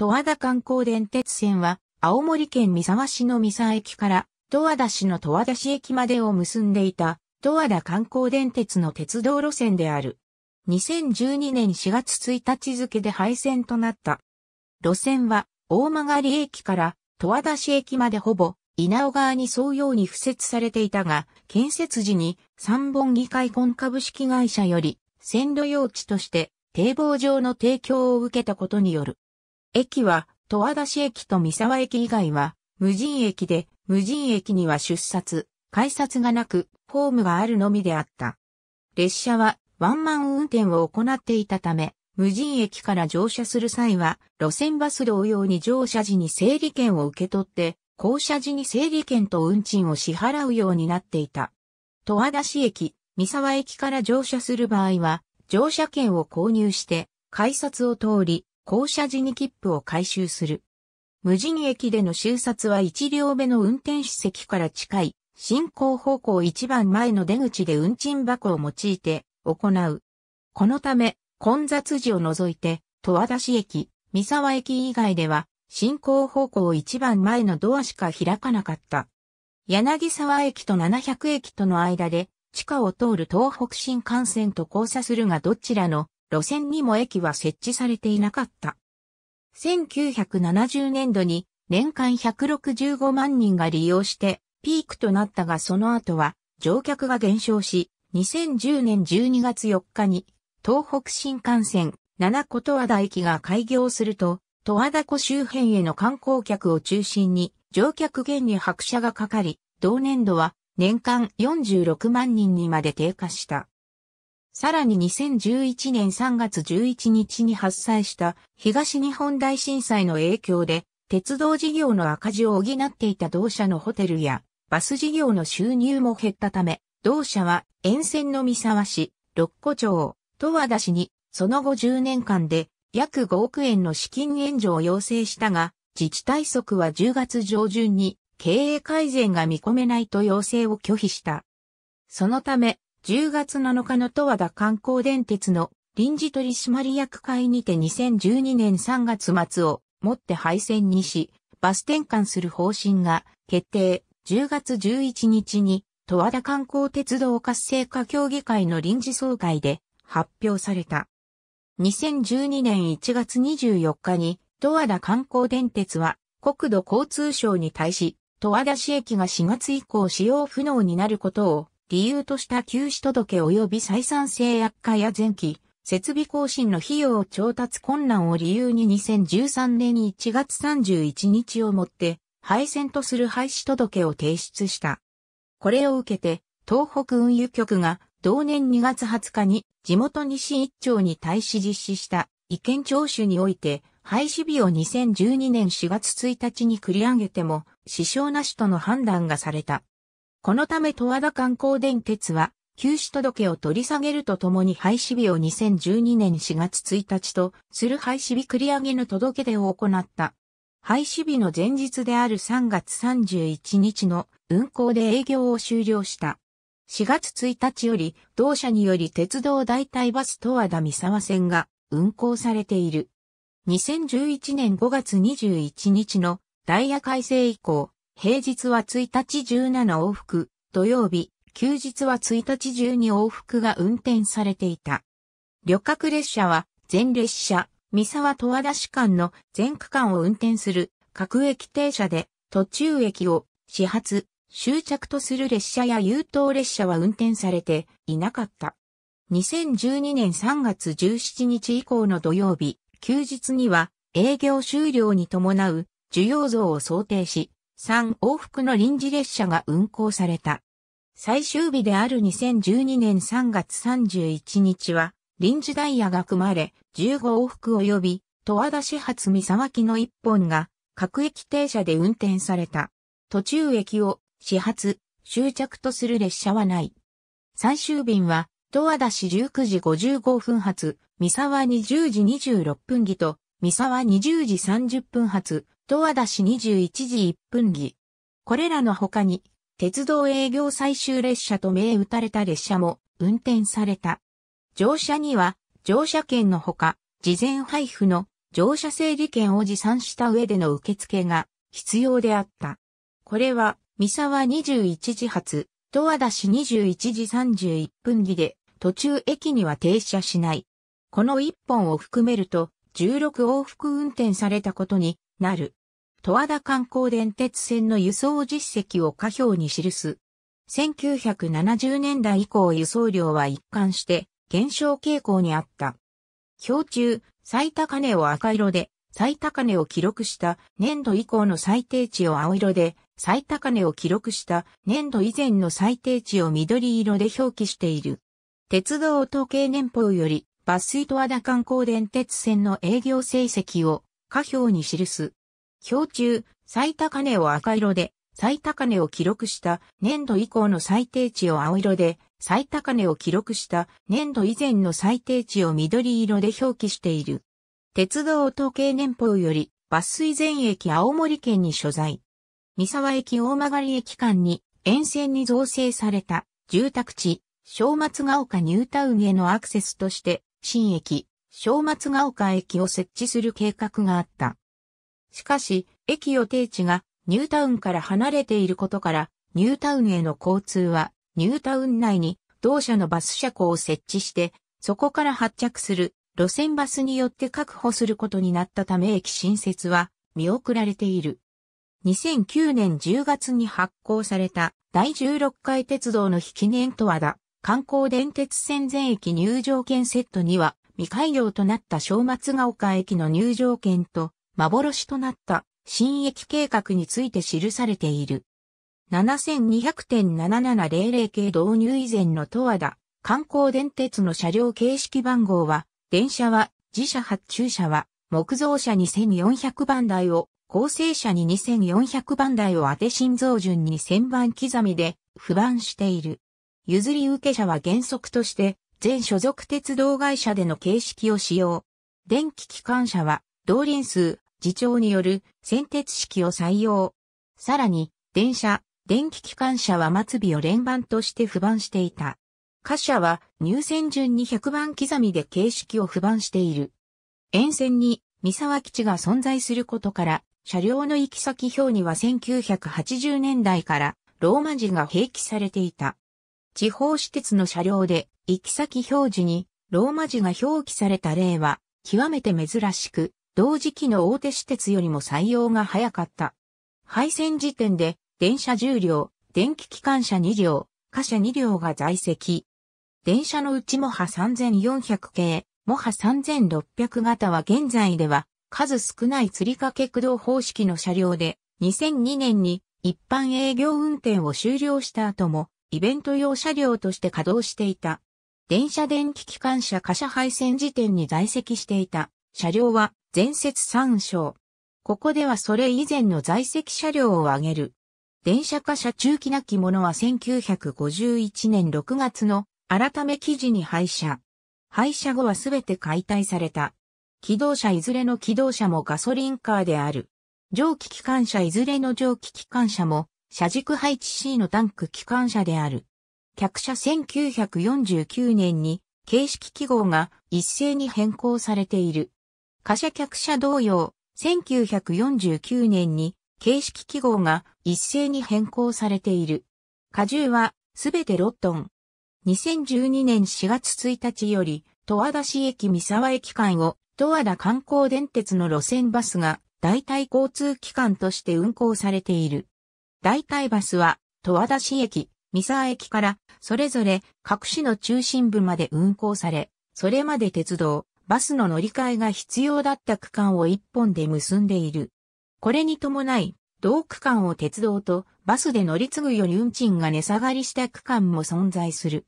十和田観光電鉄線は、青森県三沢市の三沢駅から十和田市の十和田市駅までを結んでいた十和田観光電鉄の鉄道路線である。2012年4月1日付で廃線となった。路線は大曲駅から十和田市駅までほぼ稲尾川に沿うように付設されていたが、建設時に三本議会コン株式会社より線路用地として堤防上の提供を受けたことによる。駅は十和田市駅と三沢駅以外は無人駅で無人駅には出札、改札がなくホームがあるのみであった。列車はワンマン運転を行っていたため、無人駅から乗車する際は、路線バス同様に乗車時に整理券を受け取って、降車時に整理券と運賃を支払うようになっていた。十和田市駅、三沢駅から乗車する場合は、乗車券を購入して、改札を通り、降車時に切符を回収する。無人駅での収札は1両目の運転手席から近い、進行方向一番前の出口で運賃箱を用いて、行う。このため、混雑時を除いて、十和田市駅、三沢駅以外では、進行方向一番前のドアしか開かなかった。柳沢駅と700駅との間で、地下を通る東北新幹線と交差するがどちらの路線にも駅は設置されていなかった。1970年度に年間165万人が利用してピークとなったがその後は乗客が減少し、2010年12月4日に東北新幹線七子十和田駅が開業すると、十和田湖周辺への観光客を中心に乗客減に拍車がかかり、同年度は年間46万人にまで低下した。さらに2011年3月11日に発災した東日本大震災の影響で、鉄道事業の赤字を補っていた同社のホテルやバス事業の収入も減ったため、同社は沿線の三沢市、六甲町、十和田市にその後10年間で約5億円の資金援助を要請したが、自治体則は10月上旬に経営改善が見込めないと要請を拒否した。そのため、10月7日の十和田観光電鉄の臨時取締役会にて2012年3月末をもって廃線にし、バス転換する方針が決定。10月11日に十和田観光鉄道活性化協議会の臨時総会で発表された。2012年1月24日に十和田観光電鉄は国土交通省に対し十和田市駅が4月以降使用不能になることを理由とした休止届及び採算制約化や前期、設備更新の費用調達困難を理由に2013年1月31日をもって廃線とする廃止届を提出した。これを受けて、東北運輸局が同年2月20日に地元西一町に対し実施した意見聴取において、廃止日を2012年4月1日に繰り上げても支障なしとの判断がされた。このため十和田観光電鉄は休止届を取り下げるとともに廃止日を2012年4月1日とする廃止日繰り上げの届け出を行った。廃止日の前日である3月31日の運行で営業を終了した。4月1日より同社により鉄道代替バス十和田三沢線が運行されている。2011年5月21日のダイヤ改正以降、平日は1日17往復、土曜日、休日は1日12往復が運転されていた。旅客列車は全列車、三沢十和田市間の全区間を運転する各駅停車で途中駅を始発、終着とする列車や優等列車は運転されていなかった。2012年3月17日以降の土曜日、休日には営業終了に伴う需要増を想定し、3往復の臨時列車が運行された。最終日である2012年3月31日は臨時ダイヤが組まれ、15往復及び、十和田市発三沢木の1本が、各駅停車で運転された。途中駅を始発、終着とする列車はない。最終便は、十和田市19時55分発、三沢20時26分儀と、三沢20時30分発、十和田市21時1分儀。これらの他に、鉄道営業最終列車と銘打たれた列車も運転された。乗車には、乗車券のほか、事前配布の乗車整理券を持参した上での受付が必要であった。これは、三沢21時発、十和田市21時31分儀で、途中駅には停車しない。この一本を含めると、16往復運転されたことになる。十和田観光電鉄線の輸送実績を下表に記す。1970年代以降輸送量は一貫して減少傾向にあった。表中、最高値を赤色で、最高値を記録した年度以降の最低値を青色で、最高値を記録した年度以前の最低値を緑色で表記している。鉄道統計年報より、抜水と和田観光電鉄線の営業成績を下表に記す。表中、最高値を赤色で、最高値を記録した年度以降の最低値を青色で、最高値を記録した年度以前の最低値を緑色で表記している。鉄道統計年報より、抜水全駅青森県に所在。三沢駅大曲駅間に沿線に造成された住宅地、小松ヶ丘ニュータウンへのアクセスとして、新駅、小松ヶ丘駅を設置する計画があった。しかし、駅予定地がニュータウンから離れていることから、ニュータウンへの交通はニュータウン内に同社のバス車庫を設置して、そこから発着する路線バスによって確保することになったため駅新設は見送られている。2009年10月に発行された第16回鉄道の記念と和田観光電鉄線全駅入場券セットには未開業となった小松ヶ丘駅の入場券と幻となった新駅計画について記されている。7200.7700系導入以前の十和田観光電鉄の車両形式番号は、電車は自社発注車は木造車2400番台を、構成車に2400番台を当て心臓順に1000番刻みで不番している。譲り受け車は原則として全所属鉄道会社での形式を使用。電気機関車は動輪数、自重による先鉄式を採用。さらに、電車、電気機関車は末尾を連番として不番していた。貨車は入線順に100番刻みで形式を不番している。沿線に三沢基地が存在することから、車両の行き先表には1980年代からローマ字が併記されていた。地方私鉄の車両で行き先表示にローマ字が表記された例は極めて珍しく、同時期の大手私鉄よりも採用が早かった。配線時点で電車10両、電気機関車2両、貨車2両が在籍。電車のうちモハ3400系、モハ3600型は現在では数少ない釣り掛け駆動方式の車両で、2002年に一般営業運転を終了した後も、イベント用車両として稼働していた。電車電気機関車貨車配線時点に在籍していた車両は前節3章。ここではそれ以前の在籍車両を挙げる。電車化車中期なき者は1951年6月の改め記事に廃車。廃車後はすべて解体された。機動車いずれの機動車もガソリンカーである。蒸気機関車いずれの蒸気機関車も車軸配置 C のタンク機関車である。客車1949年に形式記号が一斉に変更されている。貨車客車同様、1949年に形式記号が一斉に変更されている。荷重はすべてロットン。2012年4月1日より、十和田市駅三沢駅間を十和田観光電鉄の路線バスが代替交通機関として運行されている。代替バスは十和田市駅、三沢駅からそれぞれ各市の中心部まで運行され、それまで鉄道、バスの乗り換えが必要だった区間を一本で結んでいる。これに伴い、同区間を鉄道とバスで乗り継ぐより運賃が値下がりした区間も存在する。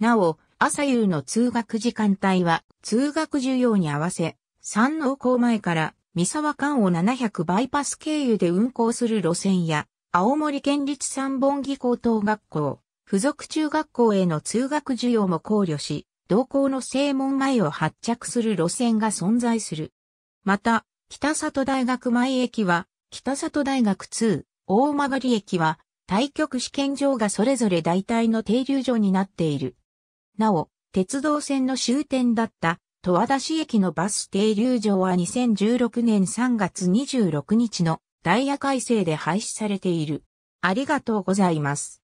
なお、朝夕の通学時間帯は通学需要に合わせ、山王港前から三沢間を700バイパス経由で運行する路線や、青森県立三本木高等学校、付属中学校への通学需要も考慮し、同校の正門前を発着する路線が存在する。また、北里大学前駅は、北里大学2、大曲駅は、対局試験場がそれぞれ代替の停留所になっている。なお、鉄道線の終点だった十和田市駅のバス停留場は2016年3月26日のダイヤ改正で廃止されている。ありがとうございます。